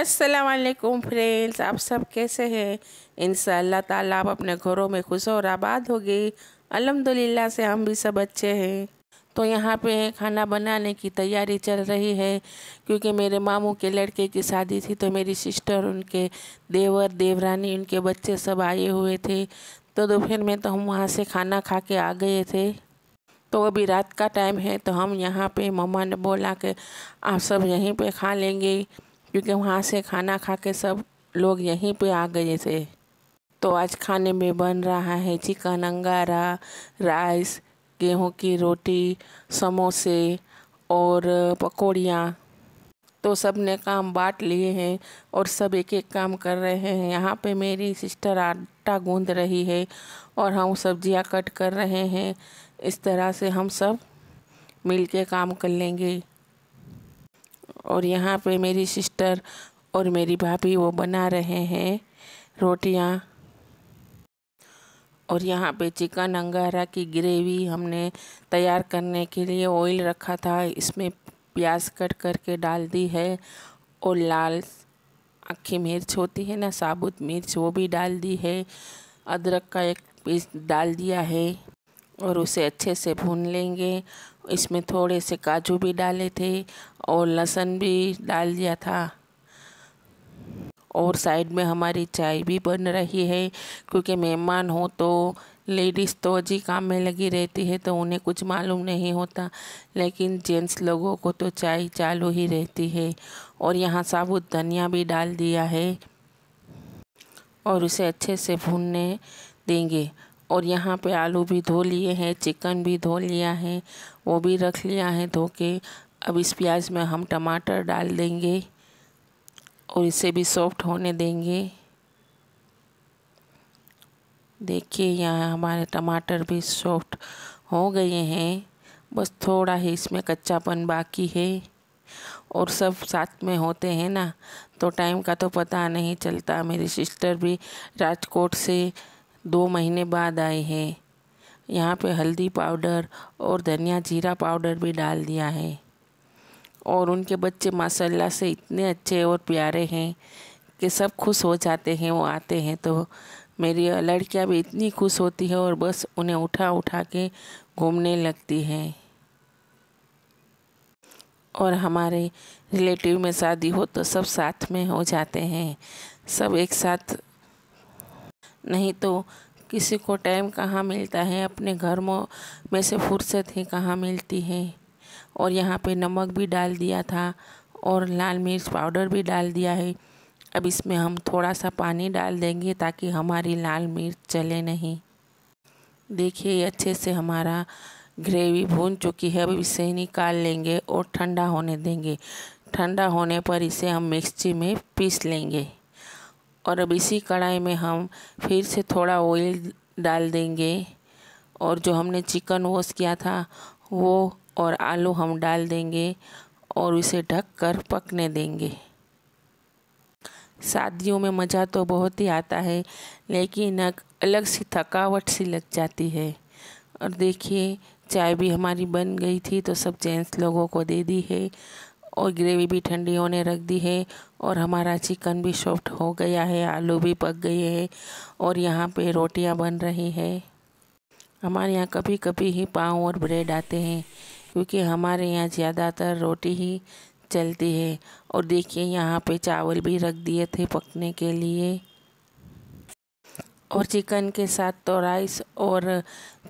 अस्सलाम वालेकुम फ्रेंड्स आप सब कैसे हैं? इन ताला आप अपने घरों में खुश और आबाद हो होगी। अल्हम्दुलिल्लाह से हम भी सब अच्छे हैं। तो यहाँ पे खाना बनाने की तैयारी चल रही है, क्योंकि मेरे मामू के लड़के की शादी थी तो मेरी सिस्टर उनके देवर, देवरानी, उनके बच्चे सब आए हुए थे। तो दोपहर में तो हम वहाँ से खाना खा के आ गए थे। तो अभी रात का टाइम है तो हम यहाँ पे मम्मा ने बोला कि आप सब यहीं पे खा लेंगे। क्योंकि वहाँ से खाना खा के सब लोग यहीं पे आ गए थे। तो आज खाने में बन रहा है चिकन, अंगारा, राइस, गेहूँ की रोटी, समोसे और पकौड़ियाँ। तो सबने काम बांट लिए हैं और सब एक एक काम कर रहे हैं। यहाँ पे मेरी सिस्टर आटा गूंद रही है और हम सब्ज़ियाँ कट कर रहे हैं। इस तरह से हम सब मिल के काम कर लेंगे। और यहाँ पे मेरी सिस्टर और मेरी भाभी वो बना रहे हैं रोटियाँ। और यहाँ पे चिकन अंगारा की ग्रेवी हमने तैयार करने के लिए ऑयल रखा था। इसमें प्याज कट करके डाल दी है और लाल अक्खी मिर्च होती है ना, साबुत मिर्च वो भी डाल दी है। अदरक का एक पीस डाल दिया है और उसे अच्छे से भून लेंगे। इसमें थोड़े से काजू भी डाले थे। और लहसुन भी डाल दिया था। और साइड में हमारी चाय भी बन रही है, क्योंकि मेहमान हो तो लेडीज़ तो अजी काम में लगी रहती है तो उन्हें कुछ मालूम नहीं होता। लेकिन जेंट्स लोगों को तो चाय चालू ही रहती है। और यहाँ साबुत धनिया भी डाल दिया है। और उसे अच्छे से भूनने देंगे। और यहाँ पे आलू भी धो लिए हैं, चिकन भी धो लिया है, वो भी रख लिया है धो के अब इस प्याज में हम टमाटर डाल देंगे और इसे भी सॉफ्ट होने देंगे। देखिए, यहाँ हमारे टमाटर भी सॉफ्ट हो गए हैं। बस थोड़ा ही इसमें कच्चापन बाकी है और सब साथ में होते हैं ना तो टाइम का तो पता नहीं चलता। मेरी सिस्टर भी राजकोट से दो महीने बाद आए हैं। यहाँ पे हल्दी पाउडर और धनिया जीरा पाउडर भी डाल दिया है। और उनके बच्चे माशाल्लाह से इतने अच्छे और प्यारे हैं कि सब खुश हो जाते हैं, वो आते हैं। तो मेरी लड़कियाँ भी इतनी खुश होती है और बस उन्हें उठा उठा के घूमने लगती हैं। और हमारे रिलेटिव में शादी हो तो सब साथ में हो जाते हैं, सब एक साथ। नहीं तो किसी को टाइम कहाँ मिलता है, अपने घर में से फुर्सत ही कहाँ मिलती है। और यहाँ पे नमक भी डाल दिया था और लाल मिर्च पाउडर भी डाल दिया है। अब इसमें हम थोड़ा सा पानी डाल देंगे ताकि हमारी लाल मिर्च चले नहीं। देखिए अच्छे से हमारा ग्रेवी भून चुकी है। अब इसे निकाल लेंगे और ठंडा होने देंगे। ठंडा होने पर इसे हम मिक्सी में पीस लेंगे। और अब इसी कढ़ाई में हम फिर से थोड़ा ऑयल डाल देंगे। और जो हमने चिकन वॉश किया था, वो और आलू हम डाल देंगे और इसे ढक कर पकने देंगे। शादियों में मज़ा तो बहुत ही आता है, लेकिन अलग सी थकावट सी लग जाती है। और देखिए, चाय भी हमारी बन गई थी तो सब जेंट्स लोगों को दे दी है और ग्रेवी भी ठंडी होने रख दी है और हमारा चिकन भी सॉफ्ट हो गया है, आलू भी पक गए हैं और यहाँ पे रोटियाँ बन रही है। हमारे यहाँ कभी कभी ही पाँव और ब्रेड आते हैं। क्योंकि हमारे यहाँ ज़्यादातर रोटी ही चलती है। और देखिए, यहाँ पे चावल भी रख दिए थे पकने के लिए। और चिकन के साथ तो राइस और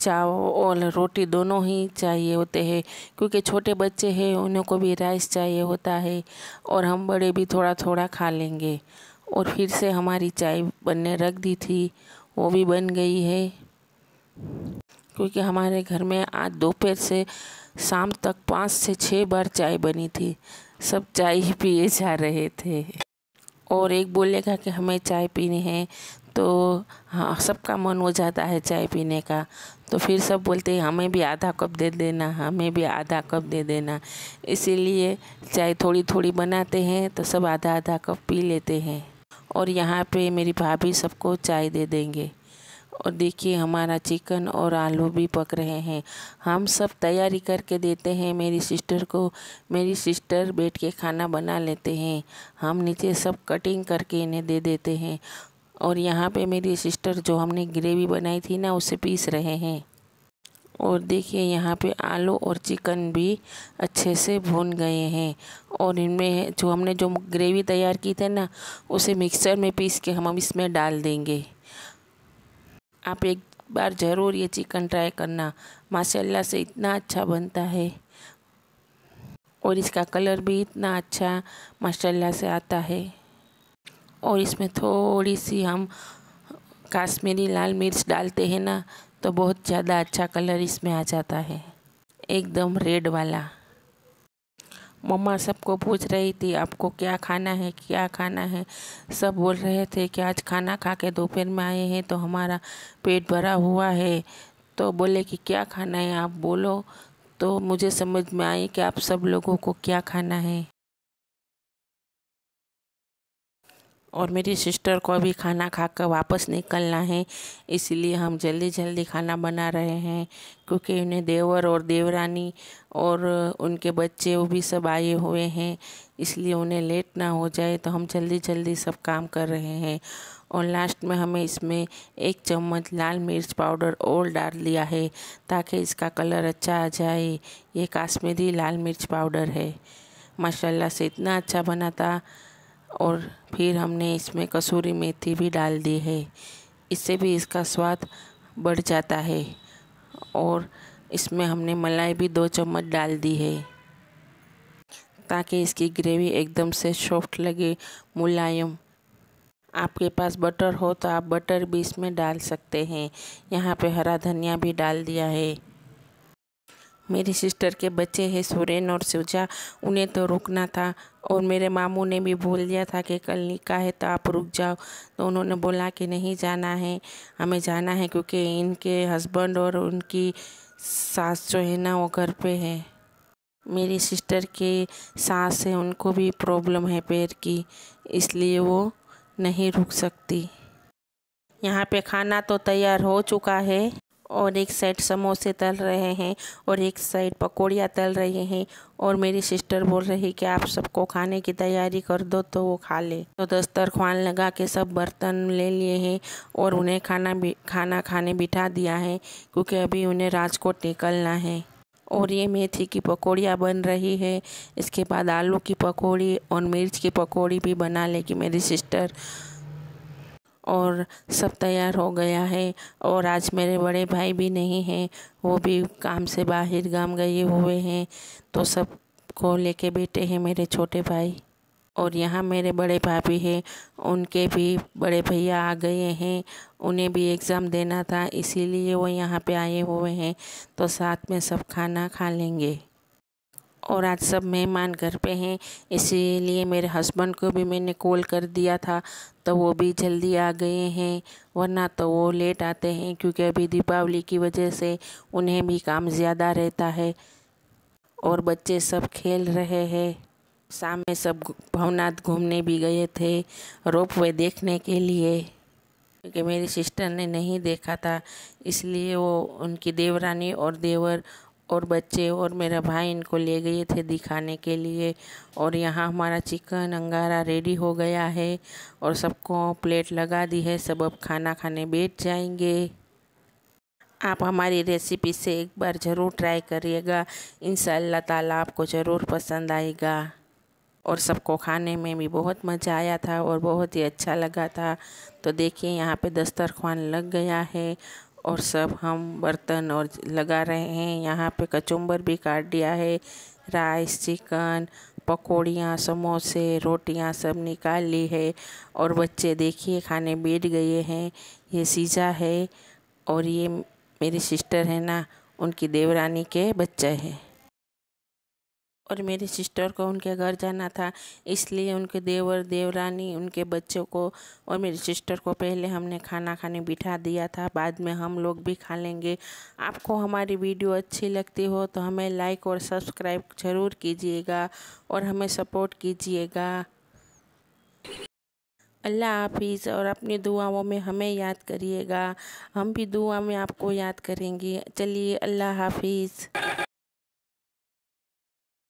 चावल रोटी दोनों ही चाहिए होते हैं, क्योंकि छोटे बच्चे हैं, उन्हें को भी राइस चाहिए होता है और हम बड़े भी थोड़ा थोड़ा खा लेंगे। और फिर से हमारी चाय बनने रख दी थी, वो भी बन गई है। क्योंकि हमारे घर में आज दोपहर से शाम तक पाँच से छः बार चाय बनी थी। सब चाय ही पिए जा रहे थे। और एक बोलेगा कि हमें चाय पीनी है तो हाँ सबका मन हो जाता है चाय पीने का। तो फिर सब बोलते हैं, हमें भी आधा कप दे देना, हमें भी आधा कप दे देना। इसीलिए चाय थोड़ी थोड़ी बनाते हैं तो सब आधा आधा कप पी लेते हैं। और यहाँ पे मेरी भाभी सबको चाय दे देंगे। और देखिए हमारा चिकन और आलू भी पक रहे हैं। हम सब तैयारी करके देते हैं। मेरी सिस्टर को, मेरी सिस्टर बैठ के खाना बना लेते हैं। हम नीचे सब कटिंग करके इन्हें दे देते हैं। और यहाँ पे मेरी सिस्टर जो हमने ग्रेवी बनाई थी ना, उसे पीस रहे हैं। और देखिए यहाँ पे आलू और चिकन भी अच्छे से भून गए हैं। और इनमें जो हमने जो ग्रेवी तैयार की थी ना, उसे मिक्सर में पीस के हम इसमें डाल देंगे। आप एक बार ज़रूर ये चिकन ट्राई करना। माशाल्लाह से इतना अच्छा बनता है। और इसका कलर भी इतना अच्छा माशाल्लाह से आता है। और इसमें थोड़ी सी हम काश्मीरी लाल मिर्च डालते हैं ना तो बहुत ज़्यादा अच्छा कलर इसमें आ जाता है। एकदम रेड वाला। मम्मा सबको पूछ रही थी, आपको क्या खाना है, क्या खाना है? सब बोल रहे थे कि आज खाना खा के दोपहर में आए हैं तो हमारा पेट भरा हुआ है। तो बोले कि क्या खाना है? आप बोलो। तो मुझे समझ में आई कि आप सब लोगों को क्या खाना है। और मेरी सिस्टर को अभी खाना खाकर वापस निकलना है, इसलिए हम जल्दी जल्दी खाना बना रहे हैं, क्योंकि उन्हें देवर और देवरानी और उनके बच्चे वो भी सब आए हुए हैं, इसलिए उन्हें लेट ना हो जाए तो हम जल्दी जल्दी सब काम कर रहे हैं। और लास्ट में हमें इसमें एक चम्मच लाल मिर्च पाउडर और डाल दिया है, ताकि इसका कलर अच्छा आ जाए। ये काश्मीरी लाल मिर्च पाउडर है। माशाल्लाह से इतना अच्छा बना था। और फिर हमने इसमें कसूरी मेथी भी डाल दी है। इससे भी इसका स्वाद बढ़ जाता है और इसमें हमने मलाई भी दो चम्मच डाल दी है। ताकि इसकी ग्रेवी एकदम से सॉफ्ट लगे मुलायम। आपके पास बटर हो तो आप बटर भी इसमें डाल सकते हैं। यहाँ पे हरा धनिया भी डाल दिया है। मेरी सिस्टर के बच्चे हैं, सुरेन और सुजा। उन्हें तो रुकना था और मेरे मामू ने भी बोल दिया था कि कल निकाह है तो आप रुक जाओ। तो उन्होंने बोला कि नहीं जाना है, हमें जाना है क्योंकि इनके हस्बैंड और उनकी सास जो है ना, वो घर पे है। मेरी सिस्टर के सास है, उनको भी प्रॉब्लम है पैर की, इसलिए वो नहीं रुक सकती। यहाँ पे खाना तो तैयार हो चुका है। और एक साइड समोसे तल रहे हैं और एक साइड पकौड़ियाँ तल रहे हैं। और मेरी सिस्टर बोल रही कि आप सबको खाने की तैयारी कर दो तो वो खा ले। तो दस्तरखान लगा के सब बर्तन ले लिए हैं और उन्हें खाना खाना खाने बिठा दिया है क्योंकि अभी उन्हें राजकोट निकलना है। और ये मेथी की पकौड़ियाँ बन रही है। इसके बाद आलू की पकौड़ी और मिर्च की पकौड़ी भी बना लेगी मेरी सिस्टर। और सब तैयार हो गया है और आज मेरे बड़े भाई भी नहीं हैं, वो भी काम से बाहर गाँव गए हुए हैं तो सबको लेके बैठे हैं मेरे छोटे भाई। और यहाँ मेरे बड़े भाभी हैं, उनके भी बड़े भैया आ गए हैं, उन्हें भी एग्ज़ाम देना था, इसीलिए वो यहाँ पे आए हुए हैं तो साथ में सब खाना खा लेंगे। और आज सब मेहमान घर पे हैं, इसीलिए मेरे हस्बैंड को भी मैंने कॉल कर दिया था तो वो भी जल्दी आ गए हैं, वरना तो वो लेट आते हैं, क्योंकि अभी दीपावली की वजह से उन्हें भी काम ज़्यादा रहता है। और बच्चे सब खेल रहे हैं शाम में सब भवनाथ घूमने भी गए थे, रोप वे देखने के लिए। क्योंकि मेरी सिस्टर ने नहीं देखा था, इसलिए वो उनकी देवरानी और देवर और बच्चे और मेरा भाई इनको ले गए थे दिखाने के लिए। और यहाँ हमारा चिकन अंगारा रेडी हो गया है और सबको प्लेट लगा दी है। सब अब खाना खाने बैठ जाएँगे। आप हमारी रेसिपी से एक बार ज़रूर ट्राई करिएगा। इन ताला आपको ज़रूर पसंद आएगा। और सबको खाने में भी बहुत मज़ा आया था और बहुत ही अच्छा लगा था। तो देखिए, यहाँ पे दस्तरखान लग गया है और सब हम बर्तन और लगा रहे हैं। यहाँ पे कचुम्बर भी काट दिया है। राइस, चिकन, पकौड़ियाँ, समोसे, रोटियाँ सब निकाल ली है। और बच्चे देखिए, खाने बैठ गए हैं। ये सीजा है और ये मेरी सिस्टर है ना, उनकी देवरानी के बच्चे हैं। और मेरी सिस्टर को उनके घर जाना था, इसलिए उनके देवर, देवरानी, उनके बच्चों को और मेरी सिस्टर को पहले हमने खाना खाने बिठा दिया था, बाद में हम लोग भी खा लेंगे। आपको हमारी वीडियो अच्छी लगती हो तो हमें लाइक और सब्सक्राइब ज़रूर कीजिएगा और हमें सपोर्ट कीजिएगा। अल्लाह हाफिज़ और अपनी दुआओं में हमें याद करिएगा। हम भी दुआ में आपको याद करेंगे। चलिए, अल्लाह हाफिज़।